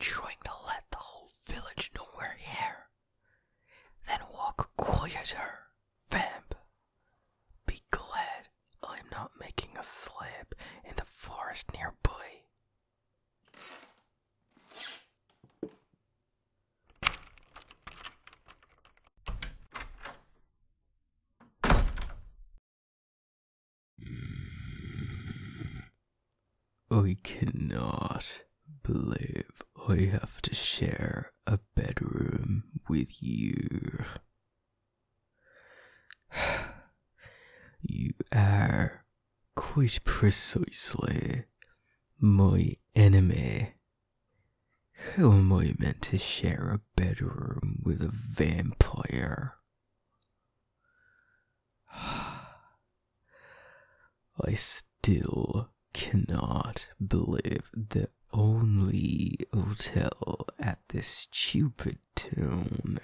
trying to let the whole village know we're here? Then walk quieter, vamp. Be glad I'm not making a slab in the forest nearby. I cannot believe I have to share a bedroom with you. You are quite precisely my enemy. How am I meant to share a bedroom with a vampire? I still cannot believe the only hotel at this stupid town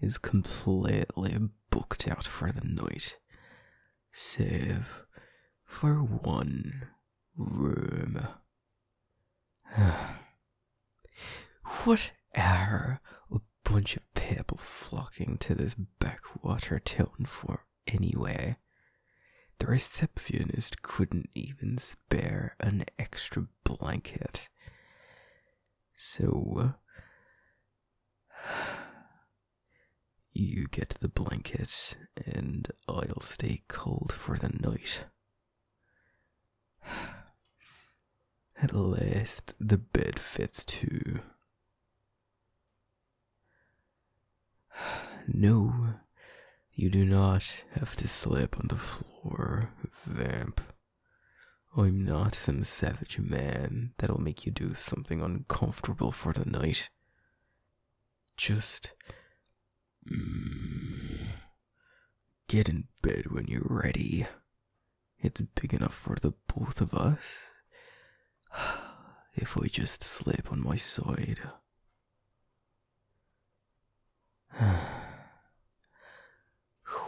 is completely booked out for the night, save for one room. what are a bunch of people flocking to this backwater town for anyway? The receptionist couldn't even spare an extra blanket. So, you get the blanket, and I'll stay cold for the night. At last, the bed fits too. No, you do not have to sleep on the floor, vamp. I'm not some savage man that'll make you do something uncomfortable for the night. Just get in bed when you're ready. It's big enough for the both of us. If I just sleep on my side.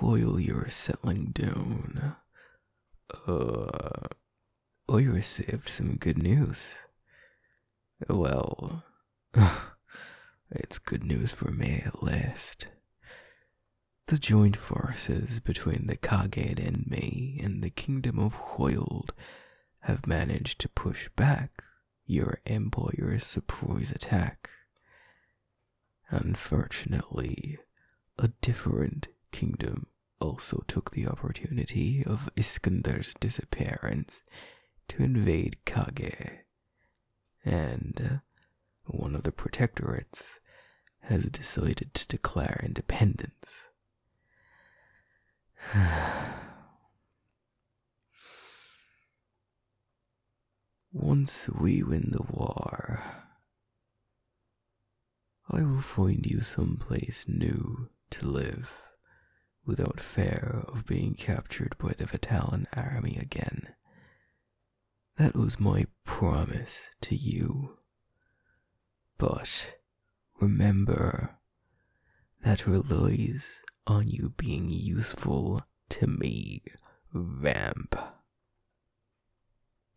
While you're settling down, uh, Oh, I received some good news. Well, it's good news for me at last. The joint forces between the Kaged and me and the Kingdom of Hoyled have managed to push back your employer's surprise attack. Unfortunately, a different kingdom also took the opportunity of Iskandar's disappearance to invade Kage, and uh, one of the protectorates has decided to declare independence. Once we win the war, I will find you some place new to live without fear of being captured by the Vitalan army again. That was my promise to you. But remember, that relies on you being useful to me, vamp.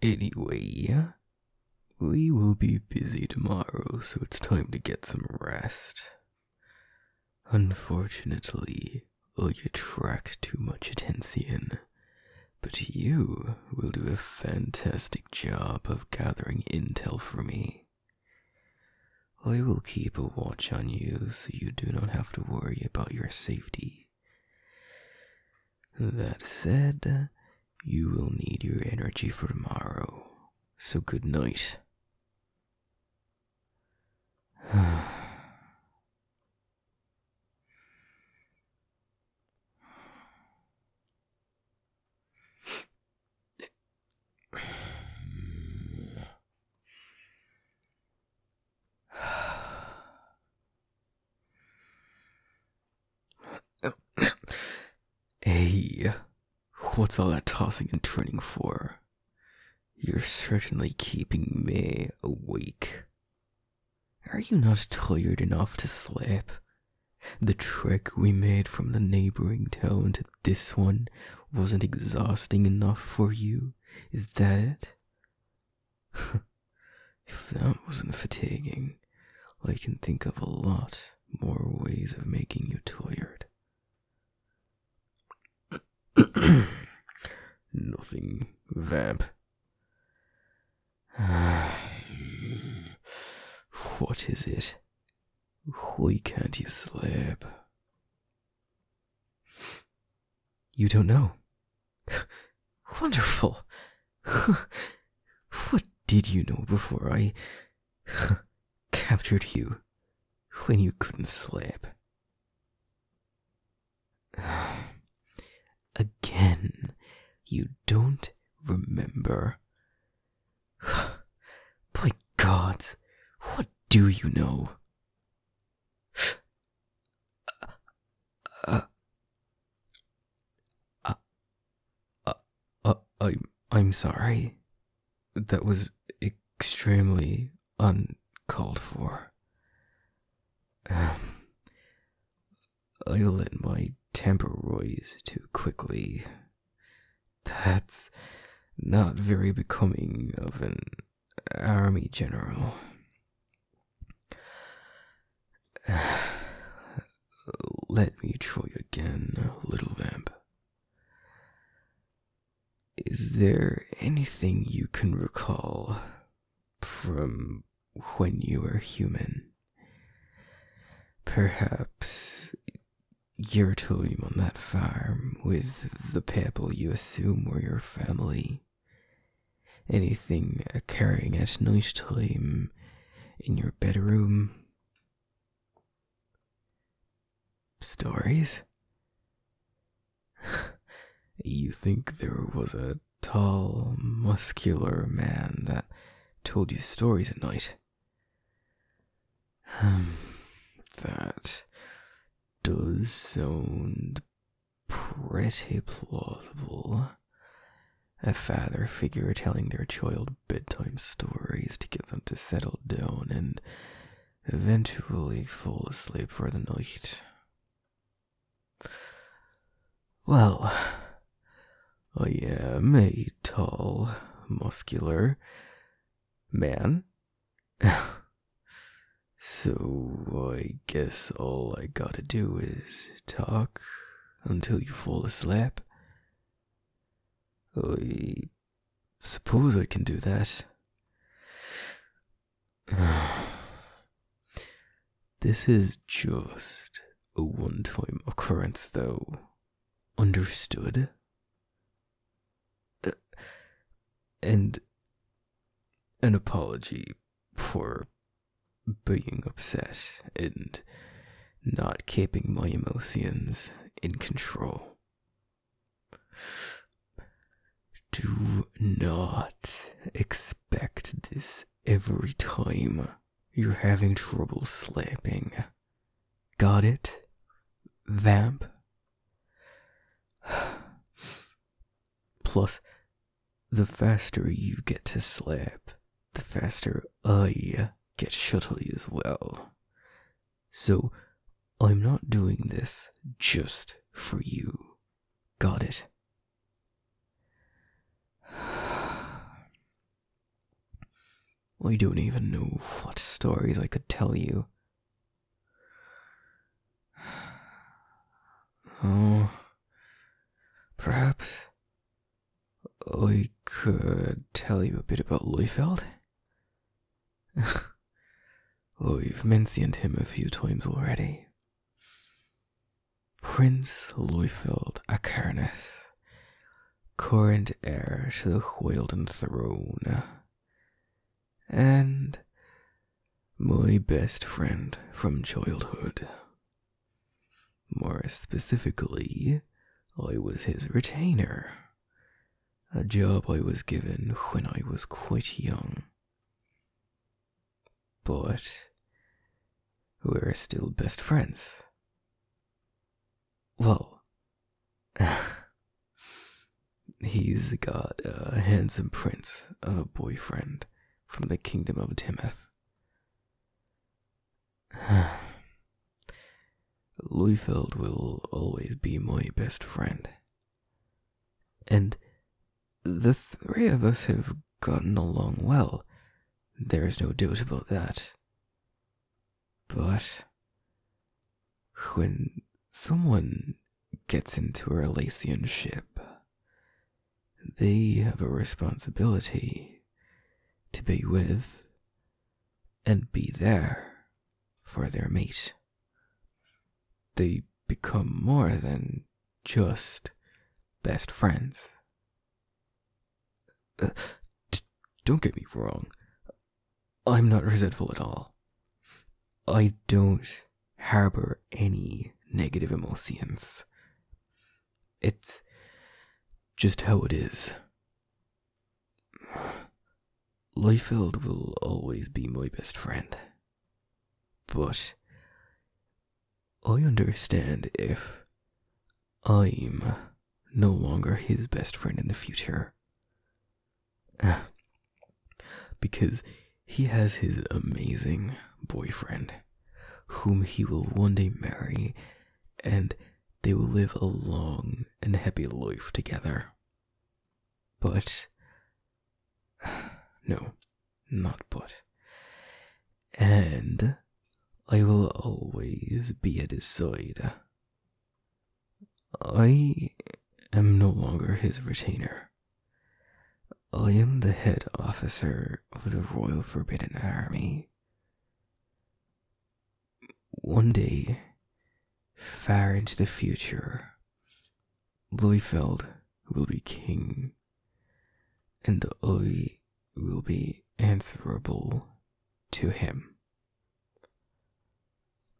Anyway, we will be busy tomorrow, so it's time to get some rest. Unfortunately, I attract too much attention, but you will do a fantastic job of gathering intel for me. I will keep a watch on you so you do not have to worry about your safety. That said, you will need your energy for tomorrow, so good night. what's all that tossing and turning for? You're certainly keeping me awake. Are you not tired enough to sleep? The trek we made from the neighboring town to this one wasn't exhausting enough for you? Is that it? if that wasn't fatiguing, I can think of a lot more ways of making you tired. Nothing, vamp. what is it? Why can't you sleep? You don't know. Wonderful. what did you know before I captured you when you couldn't sleep? Again, you don't remember. By God, what do you know? Uh, uh, uh, I'm, I'm sorry. That was extremely uncalled for. Um, I let my temper rise too quickly. That's not very becoming of an army general. Let me try again, little vamp. Is there anything you can recall from when you were human? Perhaps your time on that farm with the people you assume were your family. Anything occurring at night time in your bedroom. Stories? you think there was a tall, muscular man that told you stories at night? that does sound pretty plausible. A father figure telling their child bedtime stories to get them to settle down and eventually fall asleep for the night. Well, I am a tall, muscular man. So I guess all I gotta do is talk until you fall asleep. I suppose I can do that. this is just a one time occurrence, though. Understood? Uh, and an apology for being upset and not keeping my emotions in control. Do not expect this every time you're having trouble sleeping. Got it? Vamp? Plus, the faster you get to sleep, the faster I get shuttley as well. So, I'm not doing this just for you. Got it? I don't even know what stories I could tell you. Oh, perhaps I could tell you a bit about Leifeld. Oh, I've mentioned him a few times already. Prince Leufeld Acarnus, current heir to the Wheldon throne, and my best friend from childhood. More specifically, I was his retainer, a job I was given when I was quite young. But we're still best friends. Well, he's got a handsome prince of a boyfriend from the kingdom of Timoth. Leufeld will always be my best friend. And the three of us have gotten along well. There's no doubt about that. But when someone gets into a relationship, they have a responsibility to be with and be there for their mate. They become more than just best friends. Uh, don't get me wrong. I'm not resentful at all. I don't harbor any negative emotions. It's just how it is. Liefeld will always be my best friend. But I understand if I'm no longer his best friend in the future. Because he has his amazing boyfriend, whom he will one day marry, and they will live a long and happy life together. But, no, not but. And I will always be at his side. I am no longer his retainer. I am the head officer of the Royal Forbidden Army. One day, far into the future, Liefeld will be king, and I will be answerable to him.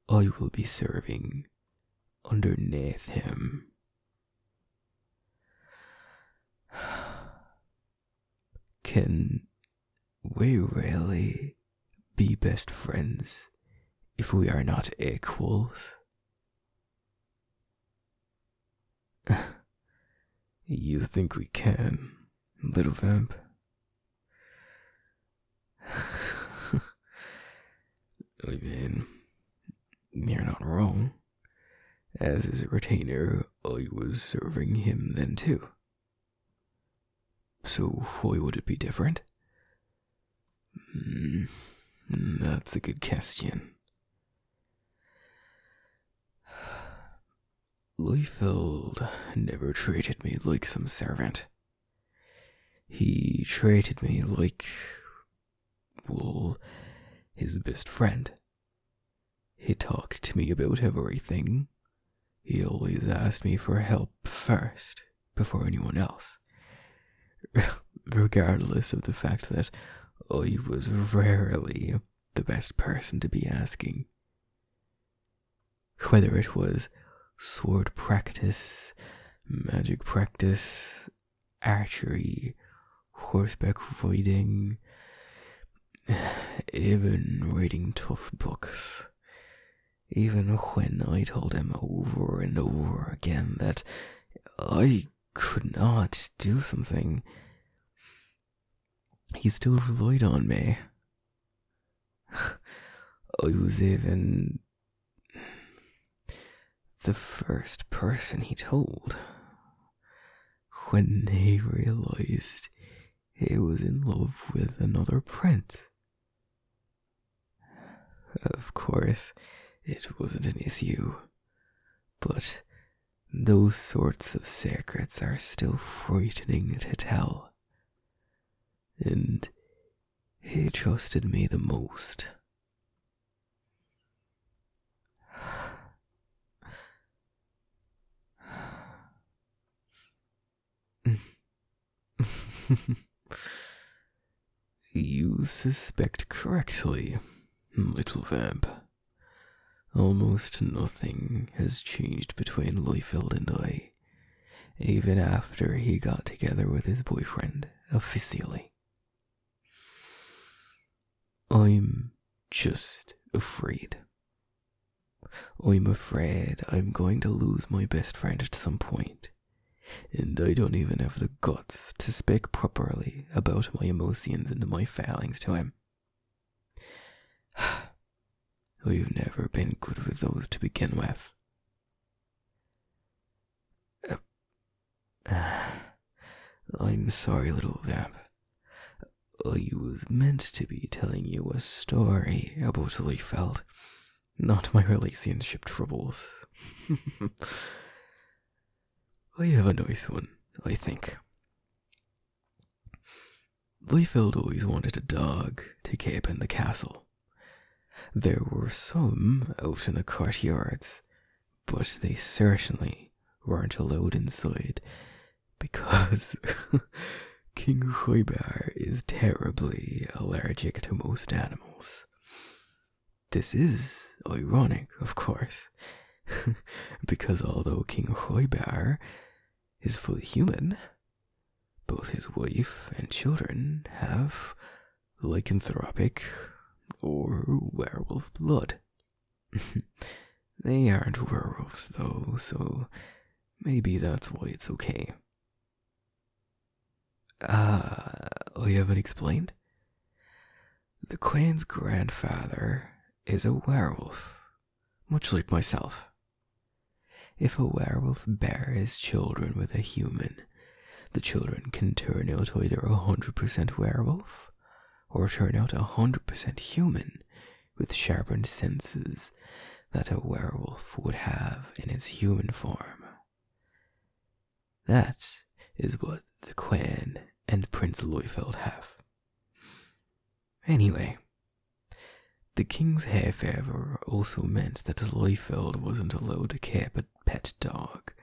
I will be serving underneath him. Can we really be best friends if we are not equals? you think we can, little vamp? I mean, you're not wrong. As his retainer, I was serving him then too. So why would it be different? Mm, that's a good question. Liefeld never treated me like some servant. He treated me like, well, his best friend. He talked to me about everything. He always asked me for help first, before anyone else. regardless of the fact that I was rarely the best person to be asking. Whether it was sword practice, magic practice, archery, horseback riding, even reading tough books. Even when I told him over and over again that I could not do something, he still relied on me. I was even the first person he told when he realized he was in love with another prince. Of course, it wasn't an issue, but those sorts of secrets are still frightening to tell. And he trusted me the most. You suspect correctly, little vamp. Almost nothing has changed between Liefeld and I, even after he got together with his boyfriend officially. I'm just afraid. I'm afraid I'm going to lose my best friend at some point, and I don't even have the guts to speak properly about my emotions and my failings to him. We've never been good with those to begin with. Uh, I'm sorry, little vamp. I was meant to be telling you a story about Liefeld, not my relationship troubles. I have a nice one, I think. Leifeld always wanted a dog to keep in the castle. There were some out in the courtyards, but they certainly weren't allowed inside because King Hoibar is terribly allergic to most animals. This is ironic, of course, because although King Hoibar is fully human, both his wife and children have lycanthropic or werewolf blood. they aren't werewolves, though, so maybe that's why it's okay. Ah, uh, you haven't explained? The Queen's grandfather is a werewolf, much like myself. If a werewolf bears children with a human, the children can turn out either a 100% werewolf or turn out a 100% human with sharpened senses that a werewolf would have in its human form. That is what the Queen and Prince Leufeld have. Anyway, the king's hay fever also meant that Leufeld wasn't allowed to keep a pet dog,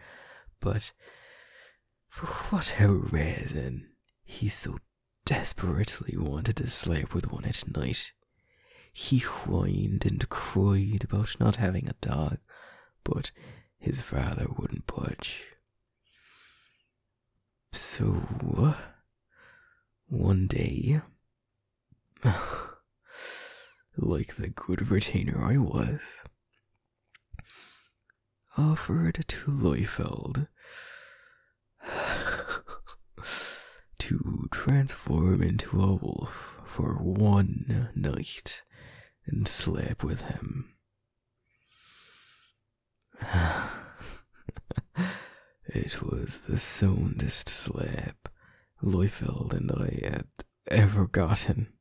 but for whatever reason, he so desperately wanted to sleep with one at night. He whined and cried about not having a dog, but his father wouldn't budge. So, one day, like the good retainer I was, offered to Leufeld to transform into a wolf for one night and sleep with him. it was the soundest sleep Leufeld and I had ever gotten.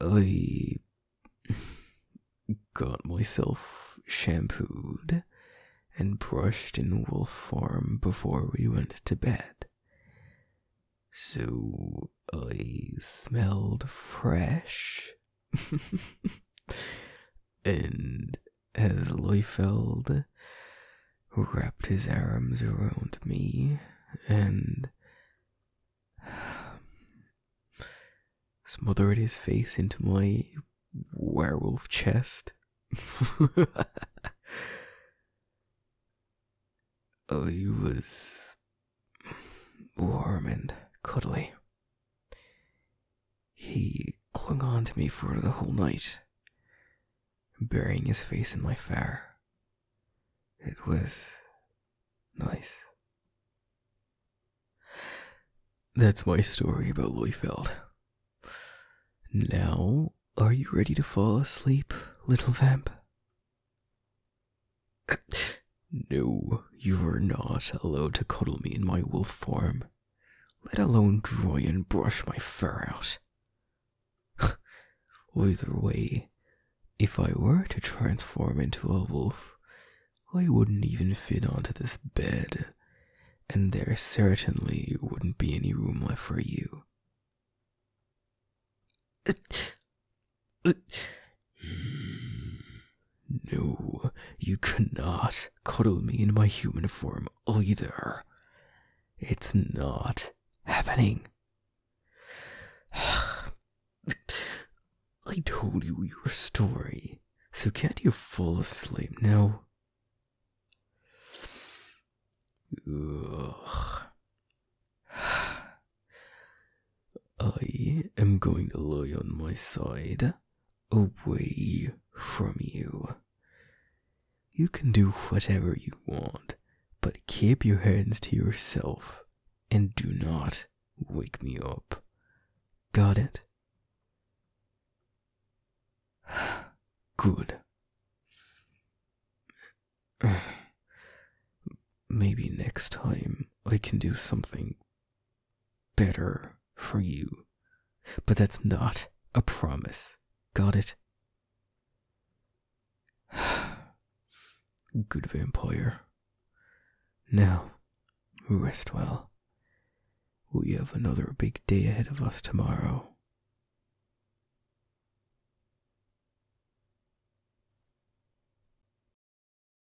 I got myself shampooed and brushed in wolf form before we went to bed. So I smelled fresh. and as Leufeld wrapped his arms around me and smothered his face into my werewolf chest. Oh, I was warm and cuddly. He clung on to me for the whole night, burying his face in my fur. It was nice. That's my story about Leufeld. Now, are you ready to fall asleep, little vamp? no, you are not allowed to cuddle me in my wolf form, let alone dry and brush my fur out. Either way, if I were to transform into a wolf, I wouldn't even fit onto this bed, and there certainly wouldn't be any room left for you. No, you cannot cuddle me in my human form either. It's not happening. I told you your story, so can't you fall asleep now? Ugh. I am going to lie on my side, away from you. You can do whatever you want, but keep your hands to yourself and do not wake me up. Got it? Good. Maybe next time I can do something better for you but that's not a promise. Got it? Good vampire. Now, rest well. We have another big day ahead of us tomorrow.